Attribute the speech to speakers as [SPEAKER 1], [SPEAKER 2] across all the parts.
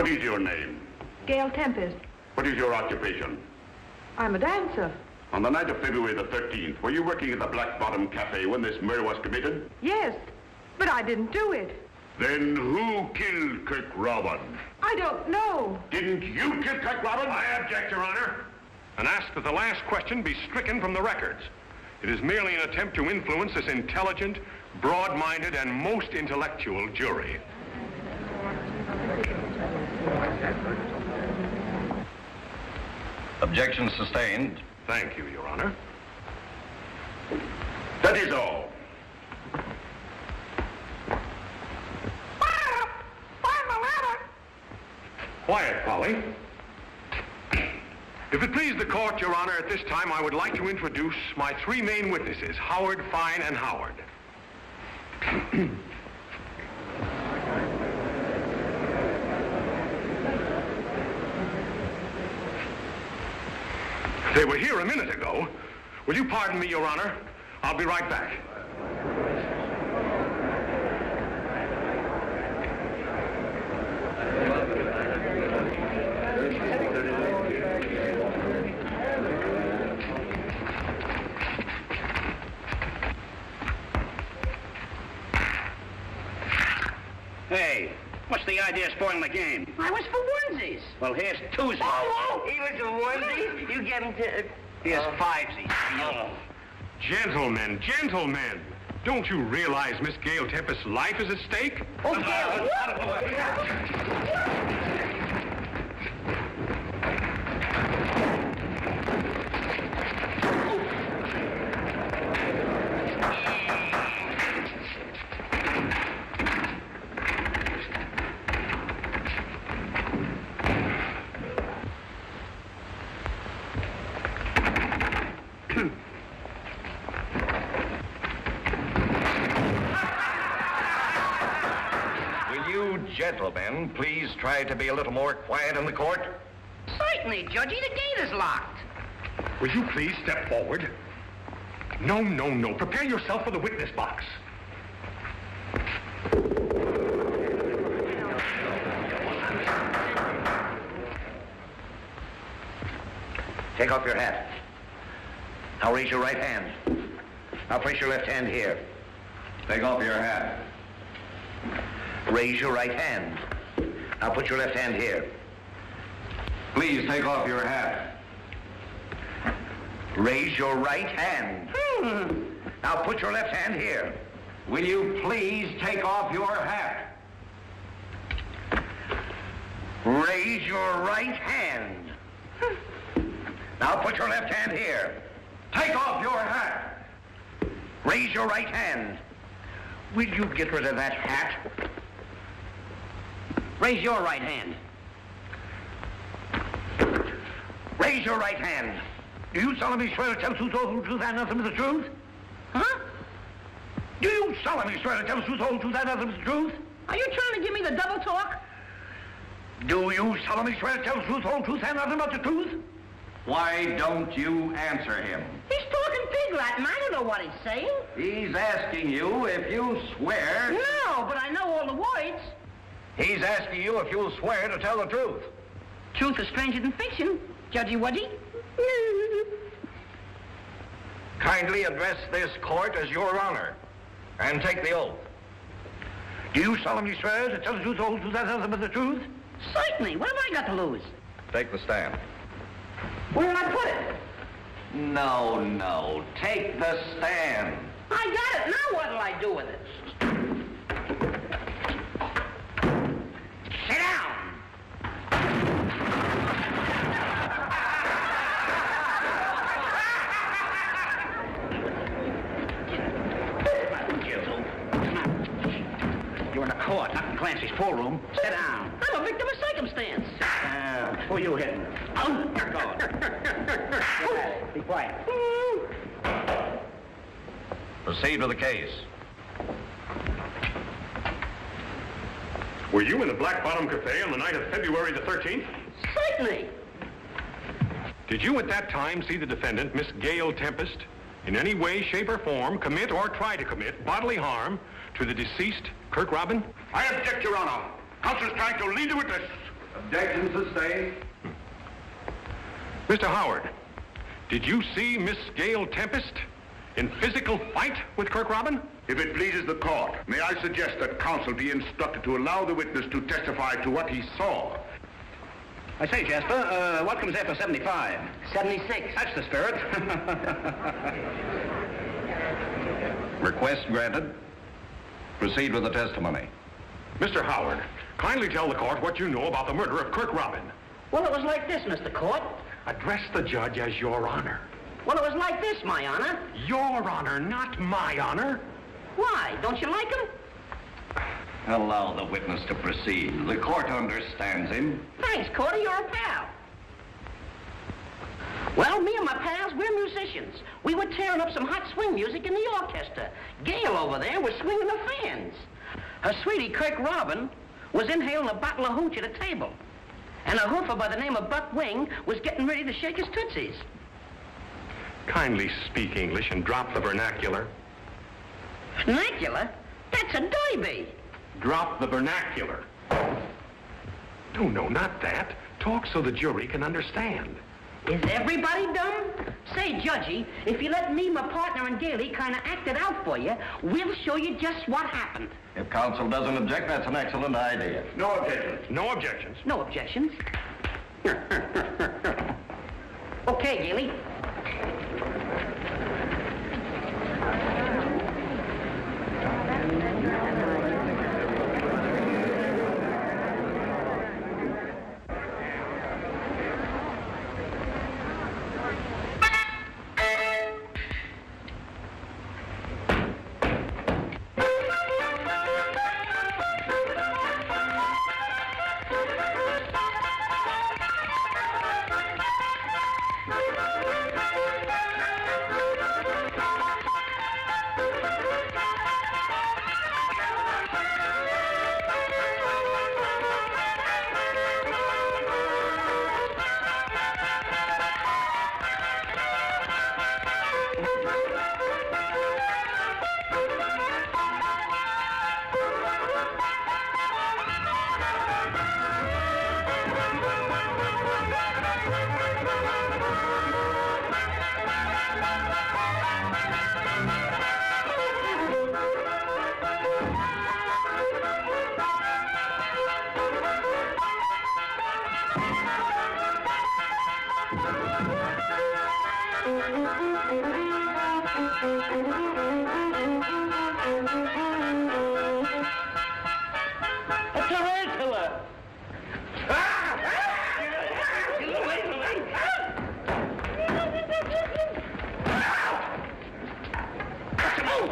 [SPEAKER 1] What is your name?
[SPEAKER 2] Gail Tempest.
[SPEAKER 1] What is your occupation?
[SPEAKER 2] I'm a dancer.
[SPEAKER 1] On the night of February the 13th, were you working at the Black Bottom Cafe when this murder was committed?
[SPEAKER 2] Yes, but I didn't do it.
[SPEAKER 1] Then who killed Kirk Robin?
[SPEAKER 2] I don't know.
[SPEAKER 1] Didn't you kill Kirk Robin?
[SPEAKER 3] I object, Your Honor, and ask that the last question be stricken from the records. It is merely an attempt to influence this intelligent, broad-minded, and most intellectual jury.
[SPEAKER 4] Objection sustained.
[SPEAKER 3] Thank you, Your Honor.
[SPEAKER 1] That is all.
[SPEAKER 3] Quiet, Polly. If it please the court, Your Honor, at this time I would like to introduce my three main witnesses, Howard, Fine, and Howard. they were here a minute ago. Will you pardon me, Your Honor? I'll be right back.
[SPEAKER 5] Hey, what's the idea of spoiling the game?
[SPEAKER 6] I was for onesies.
[SPEAKER 5] Well, here's twosies.
[SPEAKER 6] Oh, oh, he was a onesie? You get him to...
[SPEAKER 5] Uh, here's uh, fivesies.
[SPEAKER 3] Uh, gentlemen, gentlemen, don't you realize Miss Gail Tempest's life is at stake?
[SPEAKER 6] Oh, Gail.
[SPEAKER 4] Will you gentlemen please try to be a little more quiet in the court?
[SPEAKER 6] Certainly, Judgy. The gate is locked.
[SPEAKER 3] Will you please step forward? No, no, no. Prepare yourself for the witness box.
[SPEAKER 5] Take off your hat. Now raise your right hand. Now place your left hand here.
[SPEAKER 4] Take off your hat.
[SPEAKER 5] Raise your right hand. Now put your left hand here.
[SPEAKER 4] Please take off your hat.
[SPEAKER 5] Raise your right hand. Hmm. Now put your left hand here.
[SPEAKER 4] Will you please take off your hat?
[SPEAKER 5] Raise your right hand. Now put your left hand here.
[SPEAKER 4] Take off your hat.
[SPEAKER 5] Raise your right hand. Will you get rid of that hat?
[SPEAKER 6] Raise your right hand.
[SPEAKER 5] Raise your right hand. Do you solemnly swear to tell the truth, the whole truth, and nothing but the truth?
[SPEAKER 6] Huh?
[SPEAKER 5] Do you solemnly swear to tell the truth, the whole truth, and nothing but the truth?
[SPEAKER 6] Are you trying to give me the double talk?
[SPEAKER 5] Do you solemnly swear to tell the truth, the whole truth, and nothing but the truth?
[SPEAKER 4] Why don't you answer him?
[SPEAKER 6] He's talking pig Latin. I don't know what he's saying.
[SPEAKER 4] He's asking you if you swear.
[SPEAKER 6] No, but I know all the words.
[SPEAKER 4] He's asking you if you'll swear to tell the truth.
[SPEAKER 6] Truth is stranger than fiction. Judgy Wudgy?
[SPEAKER 4] Kindly address this court as your honor and take the oath.
[SPEAKER 5] Do you solemnly swear to tell the truth, the whole truth, and nothing but the truth?
[SPEAKER 6] Certainly. What have I got to lose?
[SPEAKER 4] Take the stand.
[SPEAKER 6] Where did I put it?
[SPEAKER 4] No, no. Take the stand.
[SPEAKER 6] I got it. Now what'll I do with it? Sit down.
[SPEAKER 5] You're in the court, not in room. Sit down.
[SPEAKER 6] I'm a victim of circumstance.
[SPEAKER 5] Uh, who are you hitting?
[SPEAKER 6] Oh,
[SPEAKER 5] You're going. Be quiet.
[SPEAKER 4] Proceed with the case.
[SPEAKER 3] Were you in the Black Bottom Cafe on the night of February the 13th?
[SPEAKER 6] Certainly.
[SPEAKER 3] Did you at that time see the defendant, Miss Gail Tempest, in any way, shape, or form commit or try to commit bodily harm to the deceased Kirk Robin?
[SPEAKER 1] I object, Your Honor. Counsel's trying to lead the witness. Objection sustained.
[SPEAKER 3] Mr. Howard, did you see Miss Gail Tempest in physical fight with Kirk Robin?
[SPEAKER 1] If it pleases the court, may I suggest that counsel be instructed to allow the witness to testify to what he saw.
[SPEAKER 5] I say, Jasper, uh, what comes after 75?
[SPEAKER 6] 76.
[SPEAKER 5] That's the spirit. Request granted. Proceed with the testimony.
[SPEAKER 3] Mr. Howard, kindly tell the court what you know about the murder of Kirk Robin.
[SPEAKER 6] Well, it was like this, Mr. Court.
[SPEAKER 3] Address the judge as your honor.
[SPEAKER 6] Well, it was like this, my honor.
[SPEAKER 3] Your honor, not my honor.
[SPEAKER 6] Why? Don't you like him?
[SPEAKER 5] Allow the witness to proceed. The court understands him.
[SPEAKER 6] Thanks, Cordy. You're a pal. Well, me and my pals, we're musicians. We were tearing up some hot swing music in the orchestra. Gail over there was swinging the fans. Her sweetie, Kirk Robin, was inhaling a bottle of hooch at a table. And a hoofer by the name of Buck Wing was getting ready to shake his tootsies.
[SPEAKER 3] Kindly speak English and drop the vernacular.
[SPEAKER 6] Vernacular? That's a derby.
[SPEAKER 3] Drop the vernacular. No, no, not that. Talk so the jury can understand.
[SPEAKER 6] Is everybody dumb? Say, Judgy, if you let me, my partner, and Gailey kind of act it out for you, we'll show you just what happened.
[SPEAKER 5] If counsel doesn't object, that's an excellent idea.
[SPEAKER 1] No objections.
[SPEAKER 3] No objections.
[SPEAKER 6] No objections. okay, Gailey.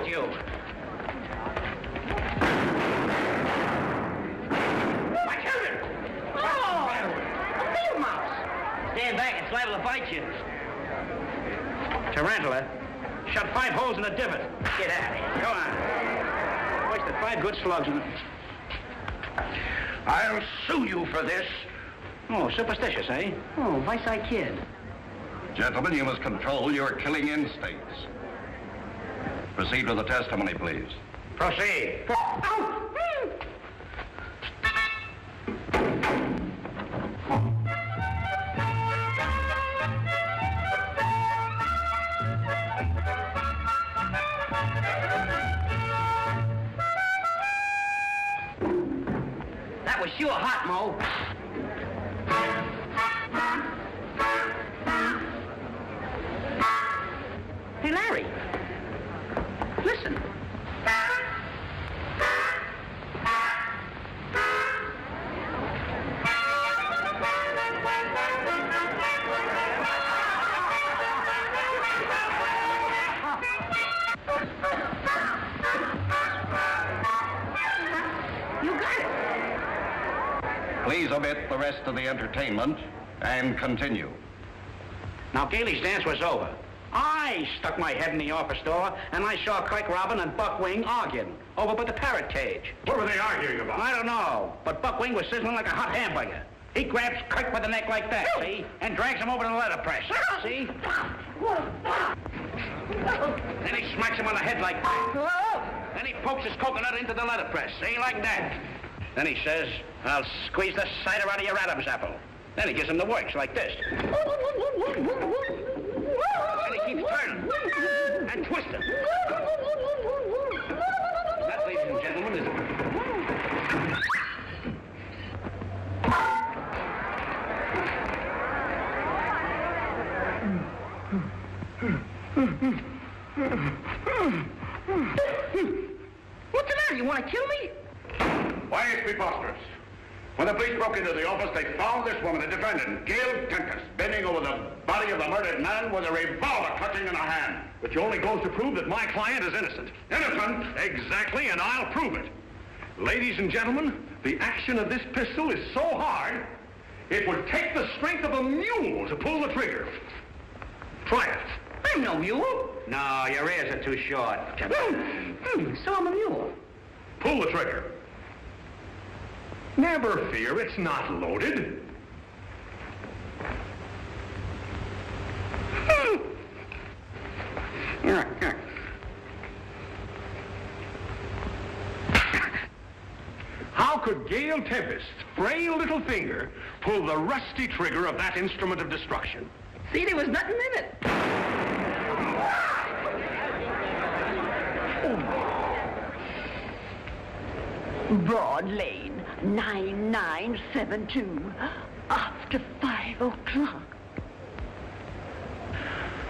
[SPEAKER 5] You?
[SPEAKER 6] My turret! Oh! A field mouse! Stand back, it's liable to bite you.
[SPEAKER 5] Tarantula. Shot five holes in the divot. Get out of here. Go on. Wasted five good slugs in the... I'll sue you for this. Oh, superstitious, eh?
[SPEAKER 6] Oh, vice I kid.
[SPEAKER 5] Gentlemen, you must control your killing instincts. Proceed with the testimony, please. Proceed.
[SPEAKER 6] That
[SPEAKER 5] the rest of the entertainment and continue. Now, Gailey's dance was over. I stuck my head in the office door, and I saw Kirk Robin and Buck Wing arguing over by the parrot cage.
[SPEAKER 3] What were they arguing about?
[SPEAKER 5] I don't know, but Buck Wing was sizzling like a hot hamburger. He grabs Kirk by the neck like that, see? And drags him over to the letterpress, see? Then he smacks him on the head like that. Then he pokes his coconut into the letterpress, see? Like that. Then he says, I'll squeeze the cider out of your Adam's apple. Then he gives him the works like this. And he keeps turning and twisting. That, ladies and gentlemen, is...
[SPEAKER 6] What's the matter? You want to kill me?
[SPEAKER 1] Why, it's preposterous. When the police broke into the office, they found this woman, the defendant, Gail Tempest, bending over the body of the murdered man with a revolver clutching in her hand.
[SPEAKER 3] Which only goes to prove that my client is innocent.
[SPEAKER 1] Innocent?
[SPEAKER 3] Exactly, and I'll prove it. Ladies and gentlemen, the action of this pistol is so hard, it would take the strength of a mule to pull the trigger. Try it.
[SPEAKER 6] I'm no mule.
[SPEAKER 5] No, your ears are too short.
[SPEAKER 6] Hmm, so I'm a mule.
[SPEAKER 3] Pull the trigger. Never fear, it's not loaded.
[SPEAKER 5] Hmm. Here.
[SPEAKER 3] How could Gail Tempest's frail little finger pull the rusty trigger of that instrument of destruction?
[SPEAKER 6] See, there was nothing in it.
[SPEAKER 7] Oh, Broad Lane, 9972, after 5 o'clock.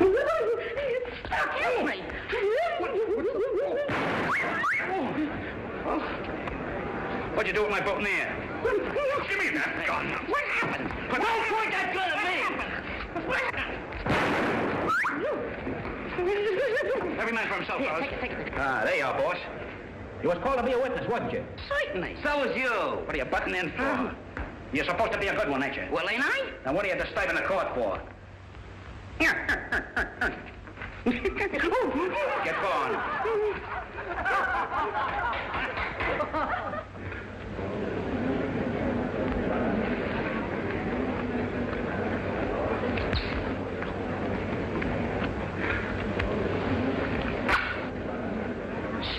[SPEAKER 6] It's stuck in me.
[SPEAKER 5] What'd you do with my boutonniere?
[SPEAKER 3] Give me that gun.
[SPEAKER 6] What happened?
[SPEAKER 5] But don't point that gun at me! Every man for himself, fellas.
[SPEAKER 6] Take it, take it.
[SPEAKER 5] Ah, there you are, boss. You was called to be a witness, wasn't you?
[SPEAKER 6] Certainly.
[SPEAKER 5] So was you. What are you butting in for? Ah. You're supposed to be a good one, ain't you?
[SPEAKER 6] Well, ain't I?
[SPEAKER 5] Now, what are you disturbing the court for? Get going.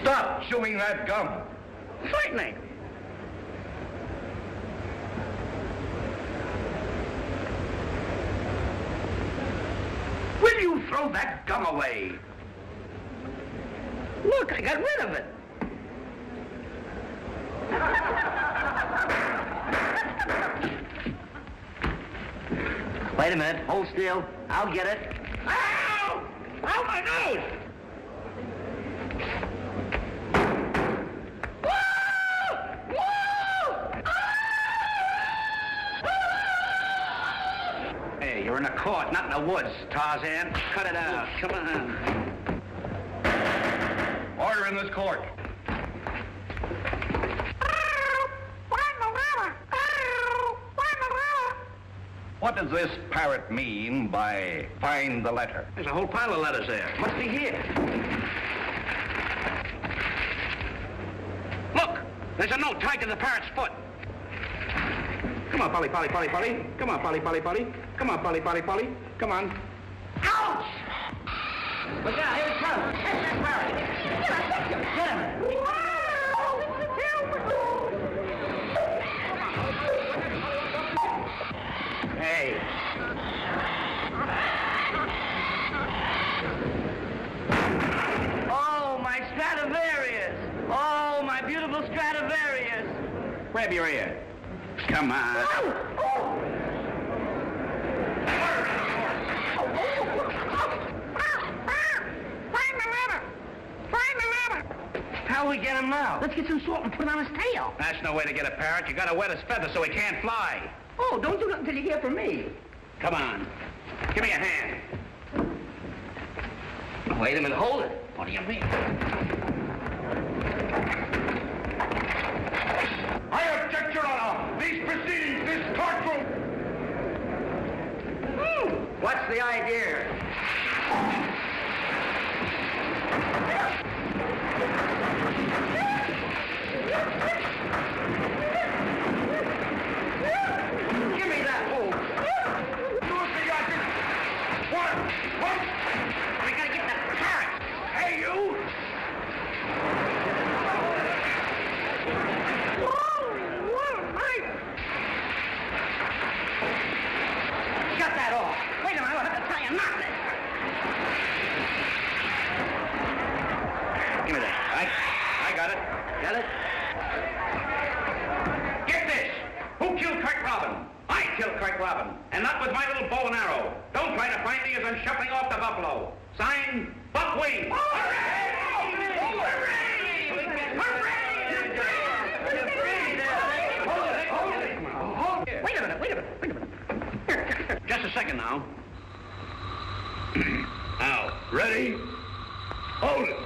[SPEAKER 4] Stop chewing that gum.
[SPEAKER 6] Certainly.
[SPEAKER 5] Will you throw that gum away?
[SPEAKER 6] Look, I got rid of it. Wait a minute. Hold still. I'll get it. Ow! Ow, my nose!
[SPEAKER 5] Court, not in the woods, Tarzan. Cut it out. Oh, come on.
[SPEAKER 4] Order in this court. What does this parrot mean by find the letter?
[SPEAKER 5] There's a whole pile of letters there. Must be here. Look! There's a note tied to the parrot's foot. Come on, Polly, Polly, Polly, Polly. Come on, Polly, Polly, Polly. Come on, Polly, Polly, Polly. Come on.
[SPEAKER 6] Ouch! Look out, here it comes. Catch that parrot. Get him.
[SPEAKER 5] Hey.
[SPEAKER 6] Oh, my Stradivarius! Oh, my beautiful Stradivarius!
[SPEAKER 5] Grab your ear. Come on. Find the ladder. Find the ladder.
[SPEAKER 6] How we get him now? Let's get some salt and put it on his tail.
[SPEAKER 5] That's no way to get a parrot. You gotta wet his feathers so he can't fly.
[SPEAKER 6] Oh, don't do nothing until you hear from me.
[SPEAKER 5] Come on. Give me a hand.
[SPEAKER 6] Wait a minute, hold it. What do you mean?
[SPEAKER 1] I object, Your Honor. These proceedings, this courtroom.
[SPEAKER 5] What's the idea?
[SPEAKER 6] Give me that hole.
[SPEAKER 1] What? What?
[SPEAKER 6] We gotta get the parrot.
[SPEAKER 1] Hey, you!
[SPEAKER 5] my little bow and arrow. Don't try to find me as I'm shuffling off the buffalo. Signed, Buck Wing. Wait a minute, wait a minute, wait a minute. Just a second
[SPEAKER 1] now. Ready? Hold it.